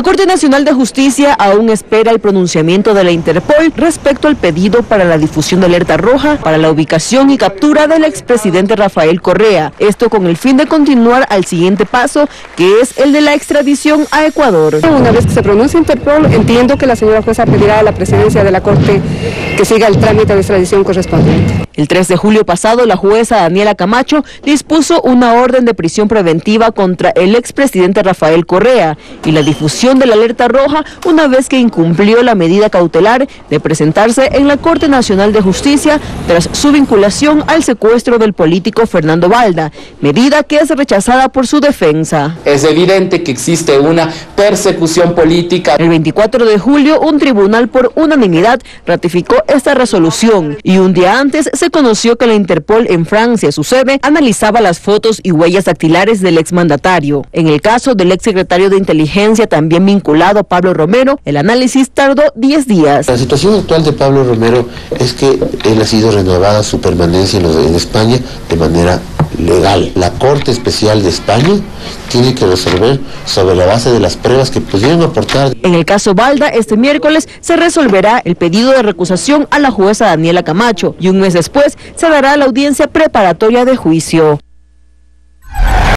La Corte Nacional de Justicia aún espera el pronunciamiento de la Interpol respecto al pedido para la difusión de alerta roja para la ubicación y captura del expresidente Rafael Correa. Esto con el fin de continuar al siguiente paso, que es el de la extradición a Ecuador. Una vez que se pronuncie Interpol, entiendo que la señora jueza pedirá a la presidencia de la Corte que siga el trámite de extradición correspondiente. El 3 de julio pasado, la jueza Daniela Camacho dispuso una orden de prisión preventiva contra el expresidente Rafael Correa y la difusión de la alerta roja una vez que incumplió la medida cautelar de presentarse en la Corte Nacional de Justicia tras su vinculación al secuestro del político Fernando Balda, medida que es rechazada por su defensa. Es evidente que existe una persecución política. El 24 de julio, un tribunal por unanimidad ratificó esta resolución y un día antes se conoció que la Interpol en Francia, su sede, analizaba las fotos y huellas dactilares del exmandatario. En el caso del exsecretario de Inteligencia, también vinculado a Pablo Romero, el análisis tardó 10 días. La situación actual de Pablo Romero es que él ha sido renovada su permanencia en, en España de manera legal. La Corte Especial de España tiene que resolver sobre la base de las pruebas que pudieron aportar. En el caso Balda, este miércoles se resolverá el pedido de recusación a la jueza Daniela Camacho y un mes después se dará la audiencia preparatoria de juicio.